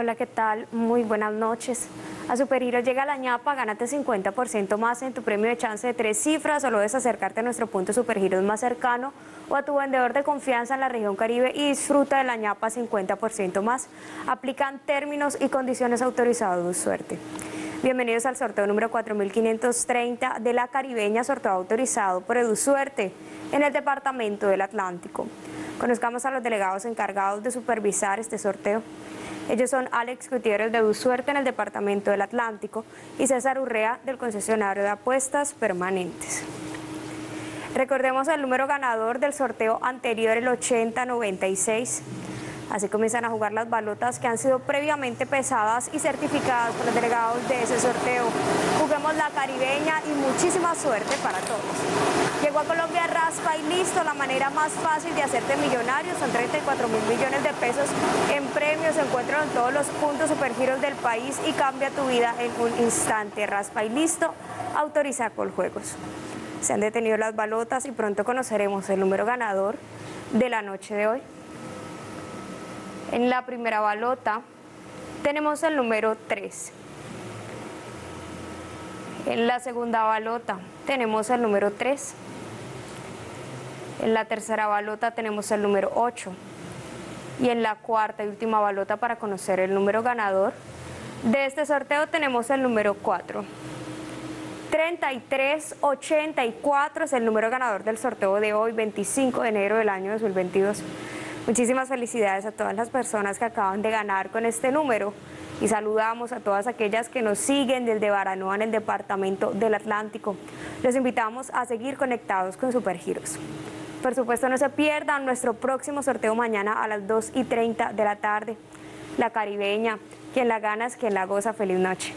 Hola, ¿qué tal? Muy buenas noches. A Supergiros llega la ñapa, gánate 50% más en tu premio de chance de tres cifras. Solo debes acercarte a nuestro punto Supergiros más cercano o a tu vendedor de confianza en la región Caribe y disfruta de la ñapa 50% más. Aplican términos y condiciones autorizados. Suerte. Bienvenidos al sorteo número 4530 de la Caribeña, sorteo autorizado por EduSuerte en el Departamento del Atlántico. Conozcamos a los delegados encargados de supervisar este sorteo. Ellos son Alex Gutiérrez de Suerte en el Departamento del Atlántico y César Urrea del concesionario de apuestas permanentes. Recordemos el número ganador del sorteo anterior, el 8096. Así comienzan a jugar las balotas que han sido previamente pesadas y certificadas por los delegados de ese sorteo. Juguemos la caribeña y muchísima suerte para todos. Llegó a Colombia raspa y listo, la manera más fácil de hacerte millonario, son 34 mil millones de pesos en premios, se encuentran en todos los puntos supergiros del país y cambia tu vida en un instante. Raspa y listo, autoriza Coljuegos. Se han detenido las balotas y pronto conoceremos el número ganador de la noche de hoy. En la primera balota tenemos el número 3. En la segunda balota tenemos el número 3. En la tercera balota tenemos el número 8. Y en la cuarta y última balota para conocer el número ganador de este sorteo tenemos el número 4. 3384 es el número ganador del sorteo de hoy, 25 de enero del año 2022. Muchísimas felicidades a todas las personas que acaban de ganar con este número y saludamos a todas aquellas que nos siguen desde Baranoa en el departamento del Atlántico. Les invitamos a seguir conectados con Supergiros. Por supuesto no se pierdan nuestro próximo sorteo mañana a las 2 y 30 de la tarde. La caribeña, quien la gana es quien la goza. Feliz noche.